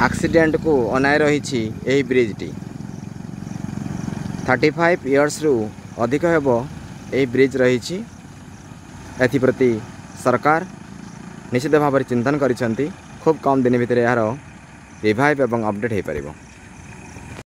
ଆକ୍ସିଡେଣ୍ଟକୁ ଅନାଇ ରହିଛି ଏହି ବ୍ରିଜ୍ଟି ଥାର୍ଟି ଫାଇଭ୍ ଇୟର୍ସରୁ ଅଧିକ ହେବ ଏହି ବ୍ରିଜ୍ ରହିଛି ଏଥିପ୍ରତି ସରକାର ନିଶ୍ଚିତ ଭାବରେ ଚିନ୍ତନ କରିଛନ୍ତି ଖୁବ୍ କମ୍ ଦିନ ଭିତରେ ଏହାର ରିଭାଇଭ୍ ଏବଂ ଅପଡ଼େଟ୍ ହୋଇପାରିବ